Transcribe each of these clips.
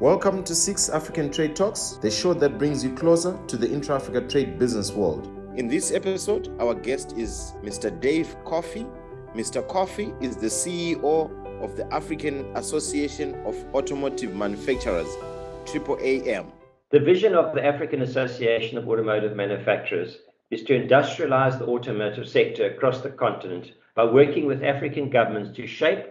Welcome to Six African Trade Talks, the show that brings you closer to the intra Africa trade business world. In this episode, our guest is Mr. Dave Coffey. Mr. Coffey is the CEO of the African Association of Automotive Manufacturers, AAAM. The vision of the African Association of Automotive Manufacturers is to industrialize the automotive sector across the continent by working with African governments to shape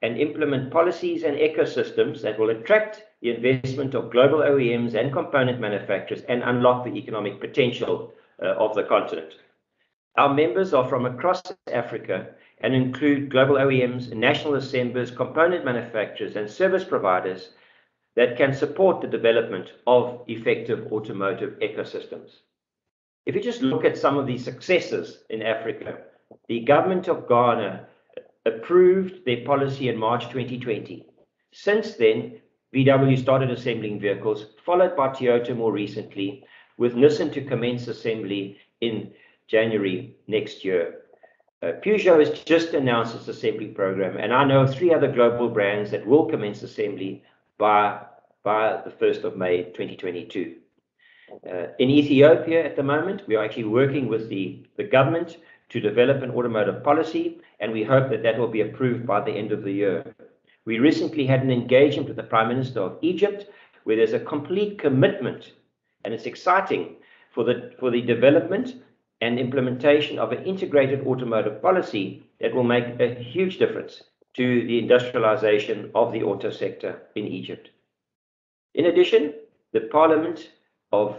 and implement policies and ecosystems that will attract the investment of global OEMs and component manufacturers and unlock the economic potential uh, of the continent. Our members are from across Africa and include global OEMs, national assemblers, component manufacturers, and service providers that can support the development of effective automotive ecosystems. If you just look at some of the successes in Africa, the government of Ghana approved their policy in March 2020. Since then, VW started assembling vehicles, followed by Toyota more recently, with Nissan to commence assembly in January next year. Uh, Peugeot has just announced its assembly program, and I know three other global brands that will commence assembly by, by the 1st of May 2022. Uh, in Ethiopia at the moment, we are actually working with the, the government to develop an automotive policy, and we hope that that will be approved by the end of the year. We recently had an engagement with the Prime Minister of Egypt, where there's a complete commitment, and it's exciting for the, for the development and implementation of an integrated automotive policy that will make a huge difference to the industrialization of the auto sector in Egypt. In addition, the Parliament of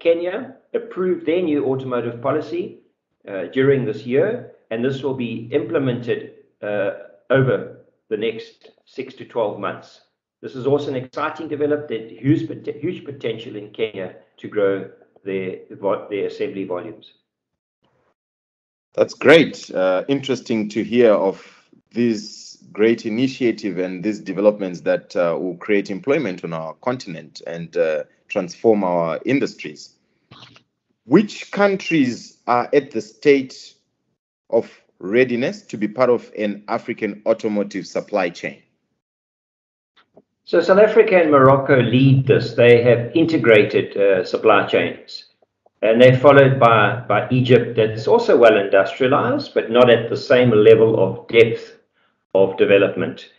Kenya approved their new automotive policy uh, during this year, and this will be implemented uh, over the next six to 12 months. This is also an exciting development, huge, huge potential in Kenya to grow their, their assembly volumes. That's great. Uh, interesting to hear of this great initiative and these developments that uh, will create employment on our continent and uh, transform our industries. Which countries are at the state of readiness to be part of an African automotive supply chain? So, South Africa and Morocco lead this. They have integrated uh, supply chains. And they're followed by, by Egypt, that's also well industrialized, but not at the same level of depth of development.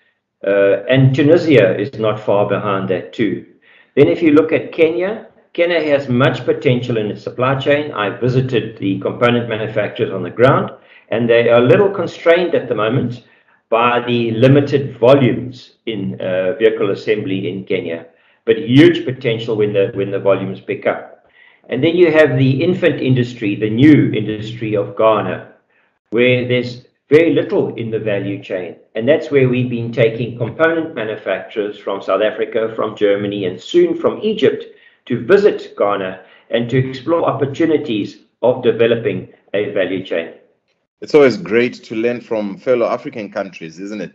Uh, and Tunisia is not far behind that, too. Then, if you look at Kenya, Kenya has much potential in its supply chain. I visited the component manufacturers on the ground, and they are a little constrained at the moment by the limited volumes in uh, vehicle assembly in Kenya, but huge potential when the when the volumes pick up. And then you have the infant industry, the new industry of Ghana, where there's very little in the value chain. And that's where we've been taking component manufacturers from South Africa, from Germany, and soon from Egypt to visit Ghana and to explore opportunities of developing a value chain. It's always great to learn from fellow African countries, isn't it?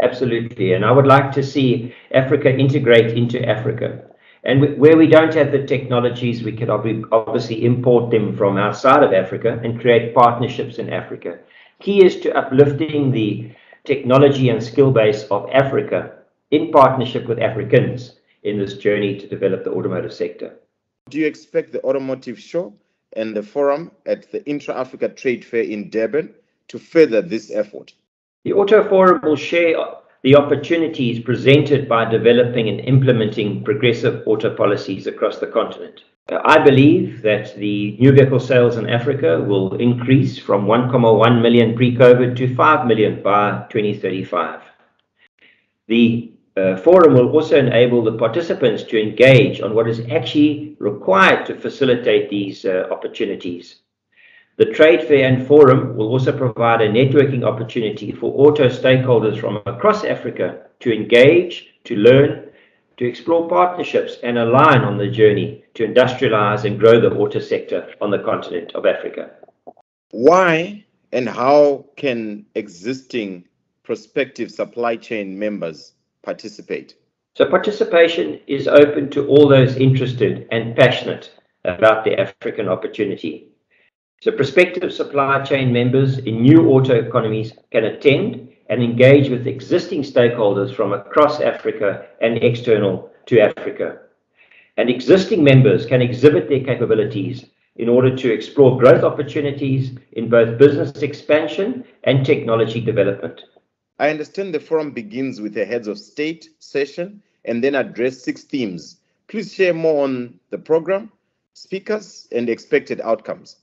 Absolutely. And I would like to see Africa integrate into Africa. And where we don't have the technologies, we can obviously import them from outside of Africa and create partnerships in Africa. Key is to uplifting the technology and skill base of Africa in partnership with Africans in this journey to develop the automotive sector. Do you expect the automotive show and the forum at the Intra Africa Trade Fair in Durban to further this effort? The Auto Forum will share the opportunities presented by developing and implementing progressive auto policies across the continent. I believe that the new vehicle sales in Africa will increase from 1.1 million pre COVID to 5 million by 2035. The uh, forum will also enable the participants to engage on what is actually required to facilitate these uh, opportunities. The trade fair and forum will also provide a networking opportunity for auto stakeholders from across Africa to engage, to learn, to explore partnerships and align on the journey to industrialize and grow the auto sector on the continent of Africa. Why and how can existing prospective supply chain members participate? So, participation is open to all those interested and passionate about the African opportunity. So, prospective supply chain members in new auto economies can attend and engage with existing stakeholders from across Africa and external to Africa. And existing members can exhibit their capabilities in order to explore growth opportunities in both business expansion and technology development. I understand the forum begins with a heads of state session and then address six themes. Please share more on the program, speakers, and expected outcomes.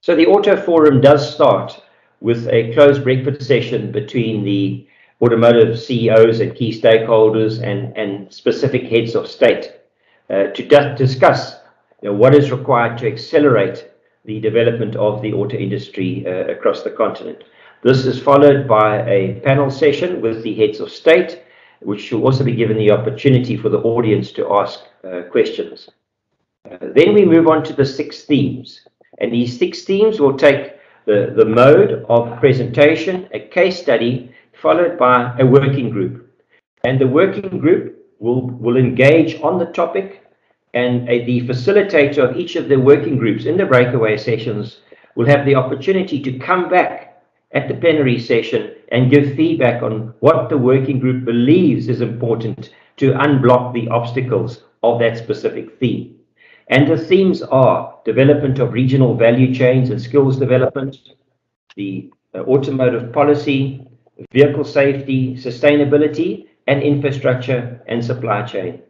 So the Auto Forum does start with a closed breakfast session between the automotive CEOs and key stakeholders and, and specific heads of state uh, to discuss you know, what is required to accelerate the development of the auto industry uh, across the continent. This is followed by a panel session with the heads of state, which will also be given the opportunity for the audience to ask uh, questions. Uh, then we move on to the six themes. And these six themes will take the, the mode of presentation, a case study, followed by a working group. And the working group will, will engage on the topic, and a, the facilitator of each of the working groups in the breakaway sessions will have the opportunity to come back at the plenary session and give feedback on what the working group believes is important to unblock the obstacles of that specific theme. And the themes are development of regional value chains and skills development, the uh, automotive policy, vehicle safety, sustainability, and infrastructure and supply chain.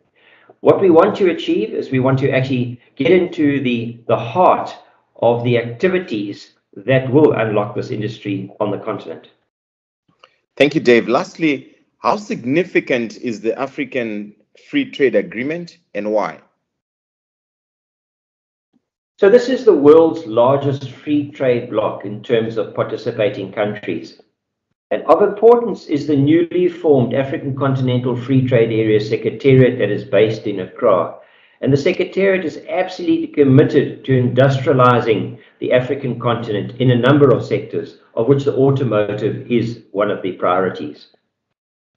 What we want to achieve is we want to actually get into the, the heart of the activities that will unlock this industry on the continent. Thank you, Dave. Lastly, how significant is the African Free Trade Agreement and why? So this is the world's largest free trade bloc in terms of participating countries. And of importance is the newly formed African Continental Free Trade Area Secretariat that is based in Accra. And the Secretariat is absolutely committed to industrializing the African continent in a number of sectors, of which the automotive is one of the priorities.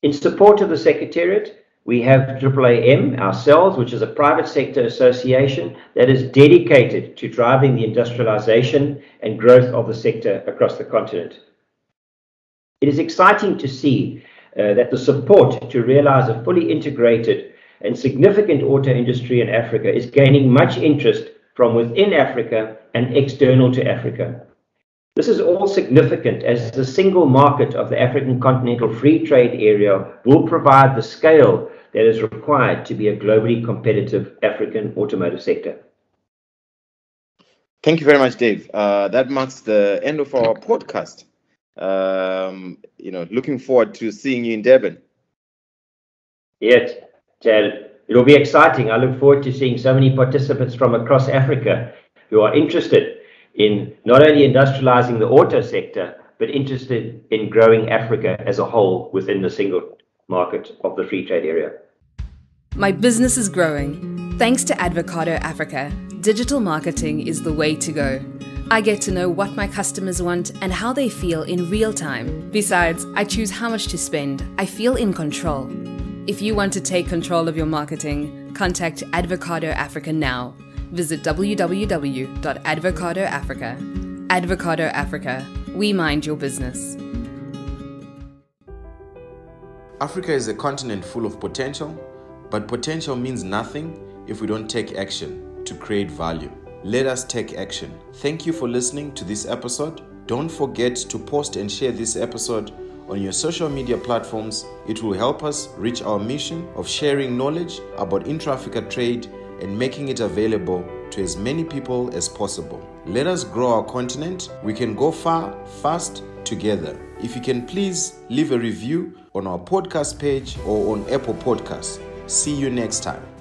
In support of the Secretariat, we have AAAM ourselves, which is a private sector association that is dedicated to driving the industrialization and growth of the sector across the continent. It is exciting to see uh, that the support to realize a fully integrated and significant auto industry in Africa is gaining much interest from within Africa and external to Africa. This is all significant as the single market of the African Continental Free Trade Area will provide the scale that is required to be a globally competitive African automotive sector. Thank you very much, Dave. Uh, that marks the end of our podcast. Um, you know, looking forward to seeing you in Durban. Yes, Chad. It'll be exciting. I look forward to seeing so many participants from across Africa who are interested in not only industrializing the auto sector, but interested in growing Africa as a whole within the single market of the free trade area. My business is growing. Thanks to Advocado Africa, digital marketing is the way to go. I get to know what my customers want and how they feel in real time. Besides, I choose how much to spend. I feel in control. If you want to take control of your marketing, contact Advocado Africa now. Visit www.advocadoafrica. Advocado Africa. We mind your business. Africa is a continent full of potential, but potential means nothing if we don't take action to create value. Let us take action. Thank you for listening to this episode. Don't forget to post and share this episode on your social media platforms. It will help us reach our mission of sharing knowledge about intra Africa trade and making it available to as many people as possible. Let us grow our continent. We can go far, fast together. If you can please leave a review on our podcast page or on Apple Podcasts. See you next time.